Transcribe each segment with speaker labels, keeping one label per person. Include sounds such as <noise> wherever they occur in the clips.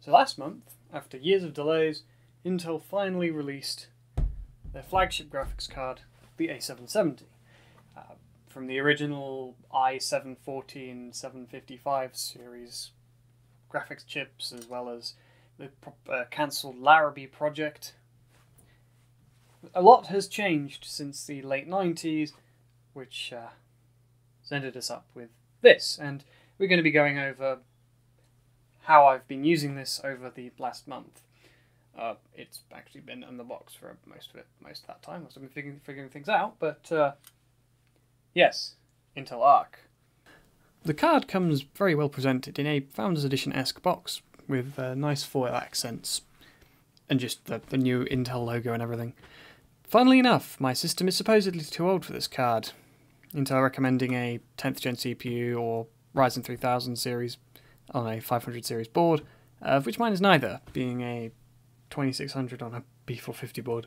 Speaker 1: So last month, after years of delays, Intel finally released their flagship graphics card, the A770. Uh, from the original i7 755 series graphics chips, as well as the uh, cancelled Larrabee project. A lot has changed since the late 90s, which uh, ended us up with this, and we're going to be going over how I've been using this over the last month. Uh, it's actually been in the box for most of it, most of that time. I've been figuring, figuring things out, but uh, yes, Intel Arc. The card comes very well presented in a Founders Edition esque box with uh, nice foil accents and just the, the new Intel logo and everything. Funnily enough, my system is supposedly too old for this card. Intel recommending a 10th gen CPU or Ryzen 3000 series on a 500 series board, of which mine is neither, being a 2600 on a B450 board.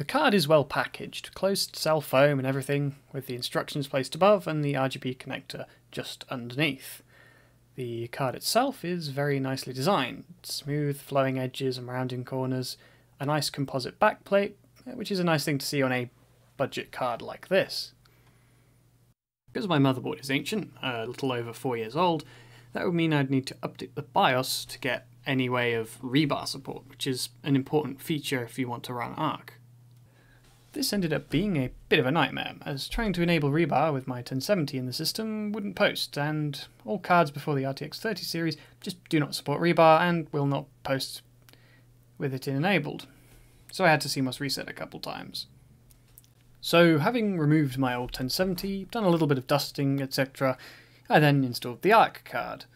Speaker 1: The card is well packaged, closed cell foam and everything, with the instructions placed above and the RGB connector just underneath. The card itself is very nicely designed, smooth flowing edges and rounding corners, a nice composite backplate, which is a nice thing to see on a budget card like this. Because my motherboard is ancient, a little over 4 years old, that would mean I'd need to update the BIOS to get any way of rebar support, which is an important feature if you want to run ARC. This ended up being a bit of a nightmare, as trying to enable rebar with my 1070 in the system wouldn't post, and all cards before the RTX 30 series just do not support rebar and will not post with it enabled. So I had to CMOS reset a couple times. So having removed my old 1070, done a little bit of dusting, etc., I then installed the ARC card,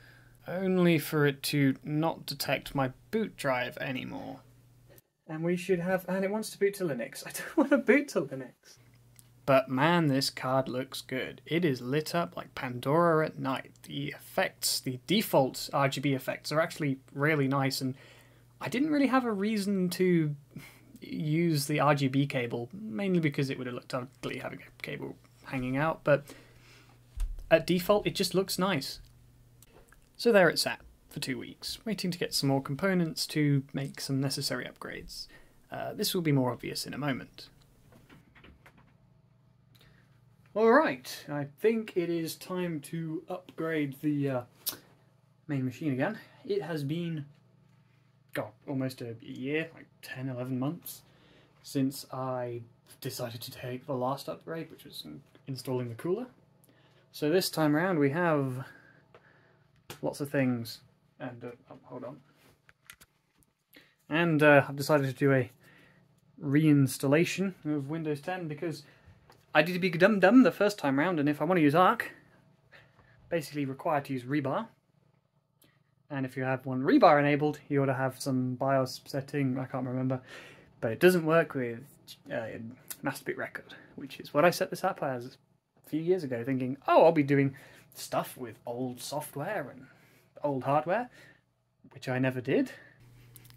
Speaker 1: only for it to not detect my boot drive anymore and we should have and it wants to boot to Linux. <laughs> I don't want to boot to Linux. But man, this card looks good. It is lit up like Pandora at night. The effects, the default RGB effects are actually really nice and I didn't really have a reason to use the RGB cable, mainly because it would have looked ugly having a cable hanging out, but at default it just looks nice. So there it sat for two weeks, waiting to get some more components to make some necessary upgrades. Uh, this will be more obvious in a moment. Alright, I think it is time to upgrade the uh, main machine again. It has been, God, almost a year, like 10, 11 months, since I decided to take the last upgrade, which was installing the cooler. So this time around we have lots of things and uh, oh, hold on. And uh, I've decided to do a reinstallation of Windows 10 because I did a big dum dum the first time round, and if I want to use Arc, basically required to use rebar. And if you have one rebar enabled, you ought to have some BIOS setting, I can't remember, but it doesn't work with uh, master boot record, which is what I set this up as a few years ago, thinking, oh, I'll be doing stuff with old software and old hardware, which I never did.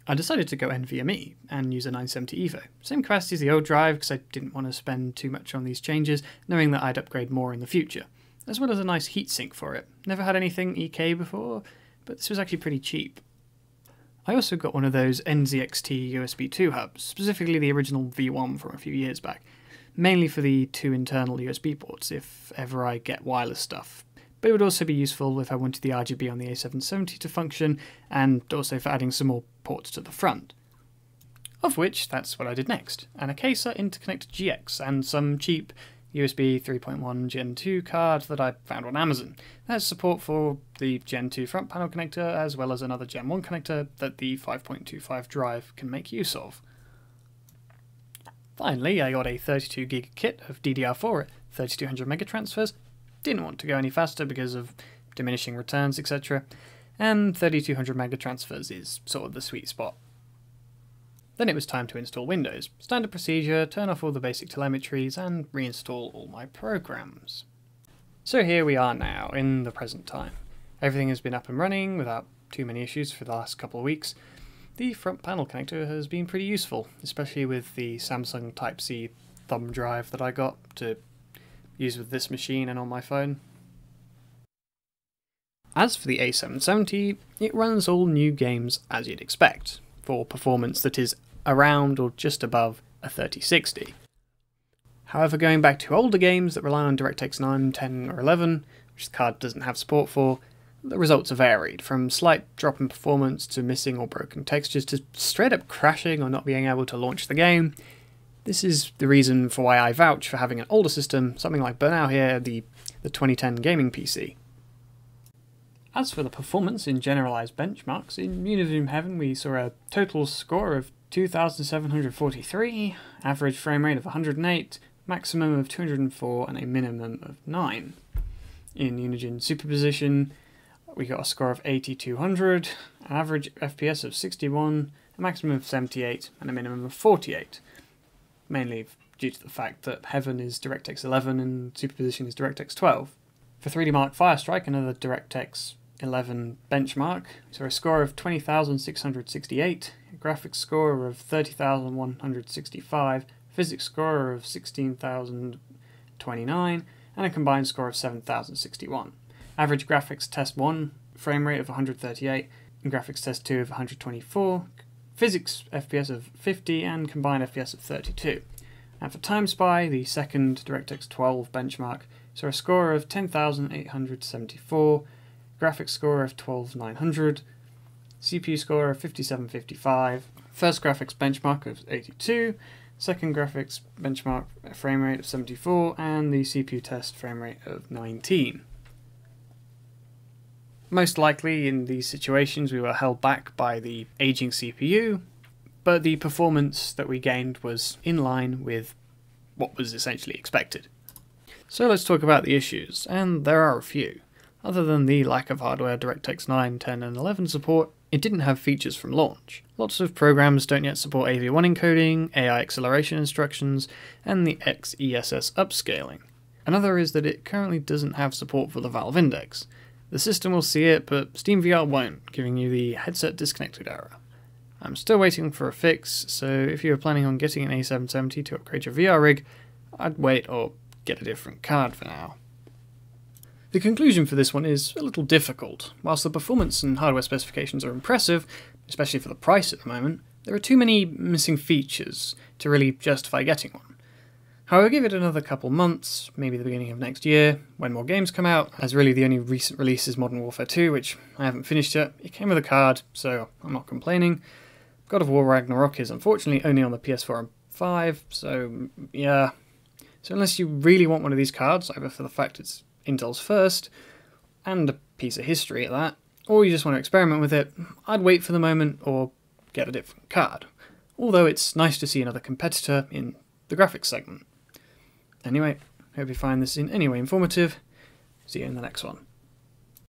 Speaker 1: I decided to go NVMe and use a 970 EVO. Same capacity as the old drive because I didn't want to spend too much on these changes, knowing that I'd upgrade more in the future, as well as a nice heatsink for it. Never had anything EK before, but this was actually pretty cheap. I also got one of those NZXT USB 2 hubs, specifically the original V1 from a few years back, mainly for the two internal USB ports if ever I get wireless stuff, but it would also be useful if I wanted the RGB on the A770 to function, and also for adding some more ports to the front. Of which, that's what I did next, an Akasa Interconnect GX and some cheap USB 3.1 Gen 2 card that I found on Amazon. It has support for the Gen 2 front panel connector as well as another Gen 1 connector that the 5.25 drive can make use of. Finally, I got a 32 gig kit of DDR4 at 3200 megatransfers didn't want to go any faster because of diminishing returns, etc. And 3200 mega transfers is sort of the sweet spot. Then it was time to install Windows. Standard procedure, turn off all the basic telemetries, and reinstall all my programs. So here we are now, in the present time. Everything has been up and running without too many issues for the last couple of weeks. The front panel connector has been pretty useful, especially with the Samsung Type-C thumb drive that I got to use with this machine and on my phone. As for the A770, it runs all new games as you'd expect, for performance that is around or just above a 3060. However, going back to older games that rely on DirectX 9, 10, or 11, which the card doesn't have support for, the results are varied, from slight drop in performance to missing or broken textures to straight up crashing or not being able to launch the game. This is the reason for why I vouch for having an older system, something like Burnout here, the, the 2010 gaming PC. As for the performance in generalized benchmarks, in Unigine Heaven we saw a total score of 2743, average frame rate of 108, maximum of 204, and a minimum of 9. In Unigine Superposition, we got a score of 8200, an average FPS of 61, a maximum of 78, and a minimum of 48. Mainly due to the fact that Heaven is DirectX 11 and Superposition is DirectX 12. For 3D Mark Firestrike, another DirectX 11 benchmark, so a score of 20,668, a graphics score of 30,165, physics score of 16,029, and a combined score of 7,061. Average graphics test 1 frame rate of 138 and graphics test 2 of 124, physics FPS of 50 and combined FPS of 32. And for TimeSpy, the second DirectX 12 benchmark, saw a score of 10,874, graphics score of 12,900, CPU score of 5755, first graphics benchmark of 82, second graphics benchmark frame rate of 74, and the CPU test frame rate of 19. Most likely in these situations we were held back by the aging CPU, but the performance that we gained was in line with what was essentially expected. So let's talk about the issues, and there are a few. Other than the lack of hardware DirectX 9, 10 and 11 support, it didn't have features from launch. Lots of programs don't yet support AV1 encoding, AI acceleration instructions, and the XESS upscaling. Another is that it currently doesn't have support for the Valve Index, the system will see it, but SteamVR won't, giving you the headset disconnected error. I'm still waiting for a fix, so if you are planning on getting an A770 to upgrade your VR rig, I'd wait or get a different card for now. The conclusion for this one is a little difficult. Whilst the performance and hardware specifications are impressive, especially for the price at the moment, there are too many missing features to really justify getting one. However, give it another couple months, maybe the beginning of next year, when more games come out, as really the only recent release is Modern Warfare 2, which I haven't finished yet. It came with a card, so I'm not complaining. God of War Ragnarok is unfortunately only on the PS4 and 5, so mm, yeah. So unless you really want one of these cards, either for the fact it's Intel's first, and a piece of history at that, or you just want to experiment with it, I'd wait for the moment or get a different card. Although it's nice to see another competitor in the graphics segment. Anyway, hope you find this in any way informative. See you in the next one.